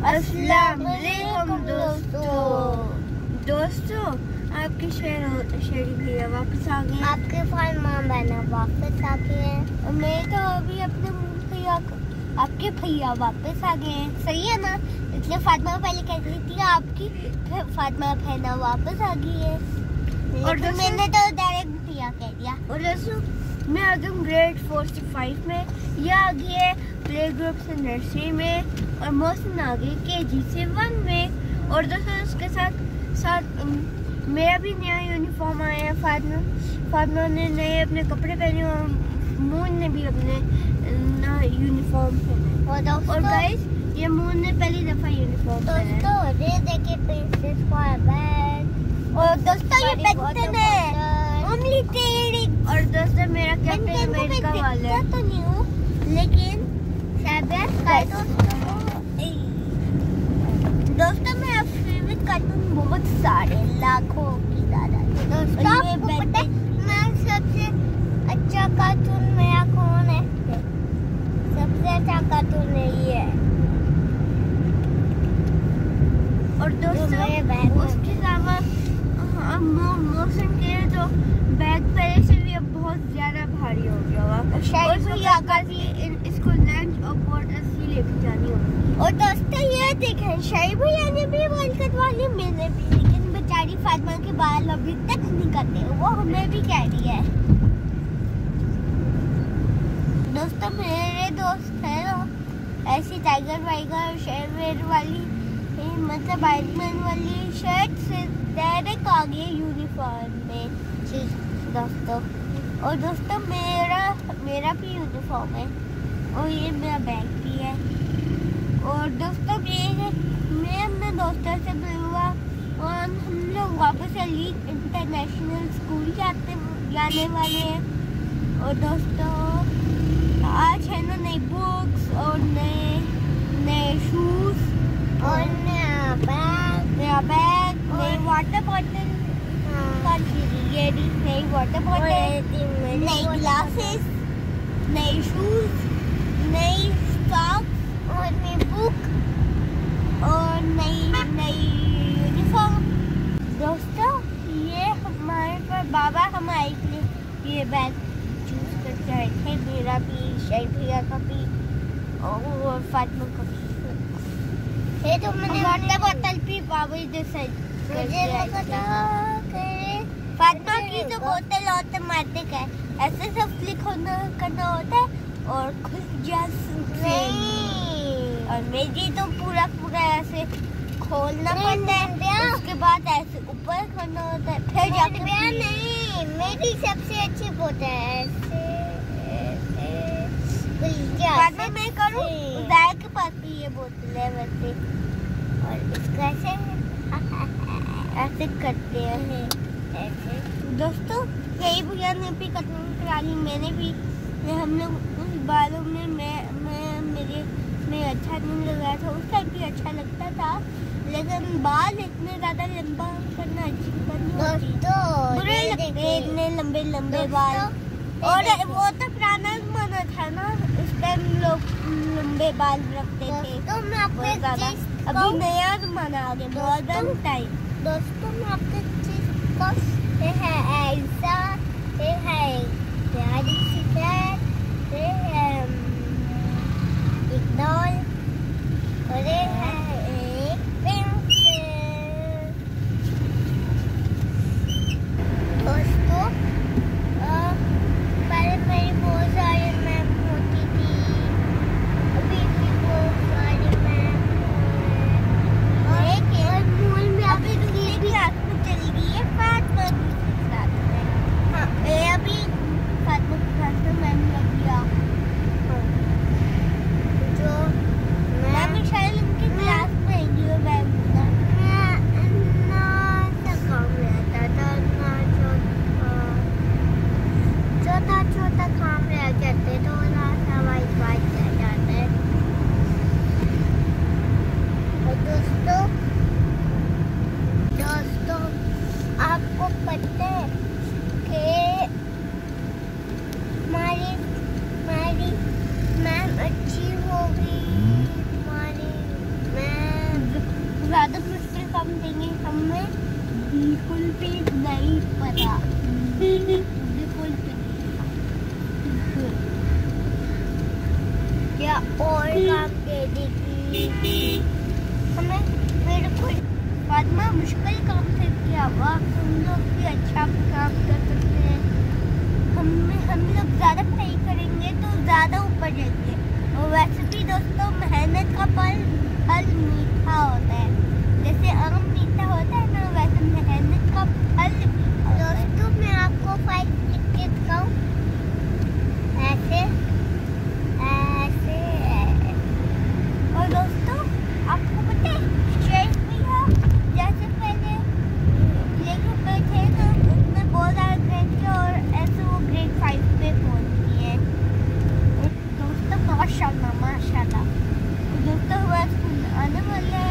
अस्सलाम दोस्तों। दोस्तों आपके शेर शेरी भैया वापस आ गए। आपके फरमान बहना वापस आ गए हैं। और मैं तो अभी अपने भैया आपके भैया वापस आ गए हैं। सही है ना? इसलिए फातिमा पहले कह रही थी आपकी फातिमा बहना वापस आ गई है। और और मैंने तो डायरेक्ट भैया कह दिया। और दोस्तों मैं आ गया ग्रेड फोर से फाइव में। यह आ गई है प्ले ग्रुप से नर्सरी में और मौसम आ गई के जी से वन में। और दोस्तों उसके साथ साथ मेरा भी नया यूनिफॉर्म आया है फातिमा फातिमा ने नए अपने कपड़े पहने और मून ने भी अपने नया यूनिफॉर्म पहना और गाइस ये मून ने पहली दफ़ा यूनिफॉर्म पहना है। दोस्तों ये देखिए प्रिंसेस फॉर बैग और दोस्तों ये Harry है। ओनली तेरी। और दोस्तों मेरा कैप्टन अमेरिका वाला। है तो नहीं हूँ लेकिन शायद कार्टून दोस्तों मेरा फेवरेट कार्टून बहुत सारे लाखों की तादाद में। दोस्तों ये आपको पता है मैं सबसे अच्छा कार्टून मेरा कौन है? सबसे अच्छा कार्टून यही है और जो दोस्तों मेरे बैग में उसके अलावा अब मो- मौसम के लिए तो बैग पहले से भी अब बहुत ज़्यादा भारी हो गया शायद और इसको लंच और बॉटल ही लेके जानी होगी। और दोस्तों ये देखें शाही भैया ने भी बाल कटवा लिए मैंने भी लेकिन बेचारी फातिमा के बाल अभी तक नहीं कटे वो हमें भी कह रही है। दोस्तों मेरे दोस्त है ना ऐसी टाइगर वाइगर शेरवेर वाली मतलब आयरन वाली शर्ट से डायरेक्ट आ गई यूनिफॉर्म में। जी दोस्तों। और दोस्तों, मेरा मेरा भी यूनिफॉर्म है, और ये मेरा बैग भी है। और दोस्तों, ये मैं अपने दोस्तों से मिलवा और हम लोग वापस अली इंटरनेशनल स्कूल जाते, जाने वाले हैं। और दोस्तों आज है ना नई बुक्स और नए नए शूज़ और नया बैग नया बैग नई वाटर बॉटल का ये नई वाटर बॉटल नई ग्लासेस नई शूज़ नई सॉक्स और नई बुक और नई नई यूनिफॉर्म दोस्तों ये हमारे पर बाबा हमारे लिए ये बैग चूज़ करके थे मेरा भी शाही भैया का भी और फातिमा का भी। ये तो मैंने वाटर बोतल भी बाबा ही। डिसाइड फातिमा की तो बोतल ऑटोमेटिक है ऐसे सब क्लिक होना करना होता है और खुल जा सकते और मेरी तो पूरा पूरा ऐसे खोलना पड़ता है उसके बाद ऐसे ऊपर करना होता है फिर जाके नहीं मेरी सबसे अच्छी बोतल है ऐसे मैं करूँ? उदय के पास भी ये बोतल है वैसे। और इसको ऐसे ऐसे करते हैं। दोस्तों कई भैया ने भी कटिंग करा ली मैंने भी मैं हम लोग उस बालों में मैं मैं मेरे में अच्छा नहीं लग रहा था। उस टाइम भी अच्छा लगता था लेकिन बाल इतने ज़्यादा लंबा करना अच्छी बुरे लगते इतने लंबे लंबे बाल। और वो तो पुराना जमाना था ना उस टाइम लोग लंबे बाल रखते थे। तो मैं आपको अभी नया जमाना आ गया मॉडर्न टाइम दोस्तों मैं आपको एक चीज़ को ये है ऐसा ये है प्यारी सी कैट ये है um, एक डॉल और ये है एक पेंसिल दोस्तों अ, पहले मेरी बहुत सारी मैम होती थी अभी भी बहुत सारी मैम है लेकिन मूल में अभी दूसरी क्लास में चली गई है फातिमा दूसरी क्लास में हाँ मैं अभी फातिमा की क्लास में मैम लग गया जो मैम शायद उनकी ज़्यादा मुश्किल काम देंगे हमें बिल्कुल भी मुश्किल काम से किया हुआ हम लोग भी अच्छा काम कर सकते हैं। हम हम लोग ज़्यादा पढ़ाई करेंगे तो ज़्यादा ऊपर जाएँगे। और वैसे भी दोस्तों, मेहनत का फल फल मीठा 那么累。